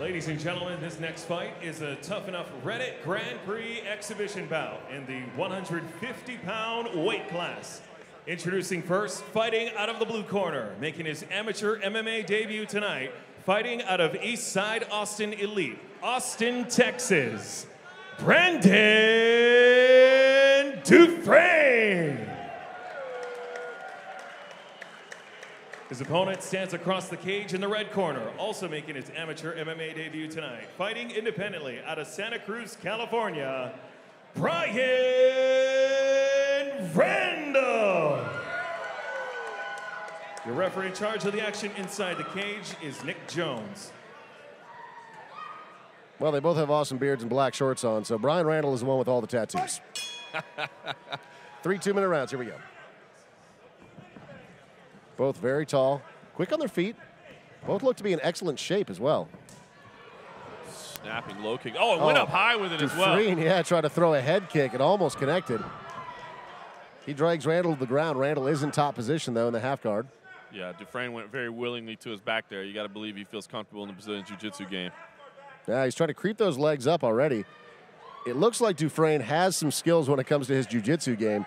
Ladies and gentlemen, this next fight is a Tuff-N-Uff Reddit Grand Prix exhibition bout in the 150 pound weight class. Introducing first, fighting out of the blue corner, making his amateur MMA debut tonight, fighting out of East Side Austin Elite, Austin, Texas, Brandon Dufrene. His opponent stands across the cage in the red corner, also making his amateur MMA debut tonight. Fighting independently out of Santa Cruz, California, Brian Randall. Your referee in charge of the action inside the cage is Nick Jones. Well, they both have awesome beards and black shorts on, so Brian Randall is the one with all the tattoos. Three two-minute rounds. Here we go. Both very tall, quick on their feet. Both look to be in excellent shape as well. Snapping low kick. Oh, it went Oh, up high with it as well. Dufrene, yeah, tried to throw a head kick. It almost connected. He drags Randall to the ground. Randall is in top position, though, in the half guard. Yeah, Dufrene went very willingly to his back there. You got to believe he feels comfortable in the Brazilian Jiu-Jitsu game. Yeah, he's trying to creep those legs up already. It looks like Dufrene has some skills when it comes to his jiu-jitsu game.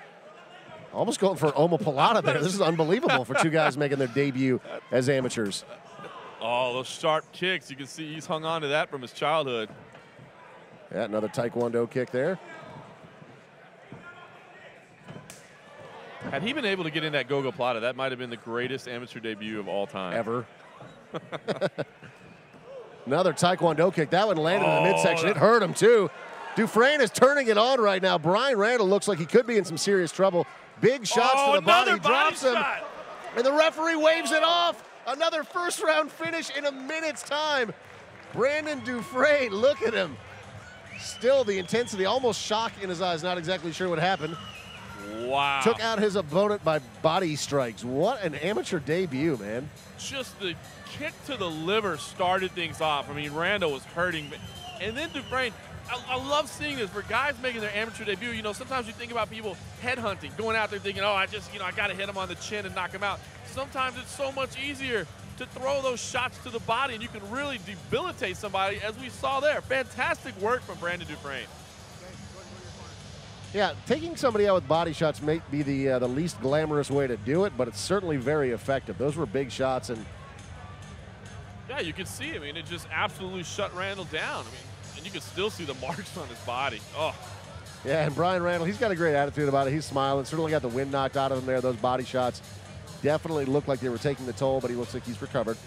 Almost going for an omoplata there. This is unbelievable for two guys making their debut as amateurs. Oh, those sharp kicks. You can see he's hung on to that from his childhood. Yeah, another taekwondo kick there. Had he been able to get in that gogoplata, that might have been the greatest amateur debut of all time. Ever. Another taekwondo kick. That one landed in the Oh, midsection. It hurt him too. Dufrene is turning it on right now. Brian Randall looks like he could be in some serious trouble. Big shots Oh, to the body. He drops body him. And the referee waves it off. Another first round finish in a minute's time. Brandon Dufrene, look at him. Still the intensity, almost shock in his eyes. Not exactly sure what happened. Wow. Took out his opponent by body strikes. What an amateur debut, man. Just the kick to the liver started things off. I mean, Randall was hurting. And then Dufrene, I, I love seeing this for guys making their amateur debut. You know, sometimes you think about people headhunting, going out there thinking, oh, I just, you know, I got to hit him on the chin and knock him out. Sometimes it's so much easier to throw those shots to the body and you can really debilitate somebody, as we saw there. Fantastic work from Brandon Dufrene. Yeah, taking somebody out with body shots may be the uh, the least glamorous way to do it, but it's certainly very effective. Those were big shots, and Yeah, you could see. I mean, it just absolutely shut Randall down. I mean, you can still see the marks on his body. Oh, yeah, and Brian Randall, he's got a great attitude about it. He's smiling. Certainly got the wind knocked out of him there. Those body shots definitely looked like they were taking the toll, but he looks like he's recovered.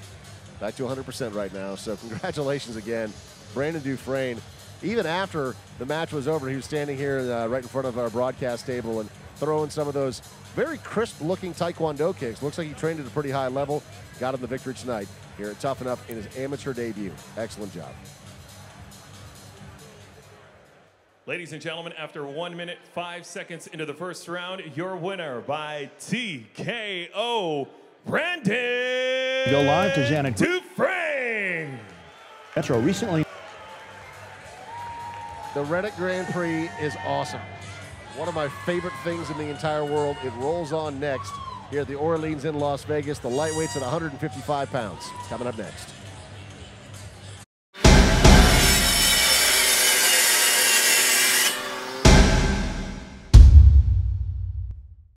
Back to 100% right now. So congratulations again, Brandon Dufrene. Even after the match was over, he was standing here uh, right in front of our broadcast table and throwing some of those very crisp-looking Taekwondo kicks. Looks like he trained at a pretty high level. Got him the victory tonight here at Tuff-N-Uff in his amateur debut. Excellent job. Ladies and gentlemen, after one minute, five seconds into the first round, your winner by TKO, Brandon Go live to Janet Dufrene. Metro recently. The Reddit Grand Prix is awesome. One of my favorite things in the entire world. It rolls on next here at the Orleans in Las Vegas. The lightweights at 155 pounds. Coming up next.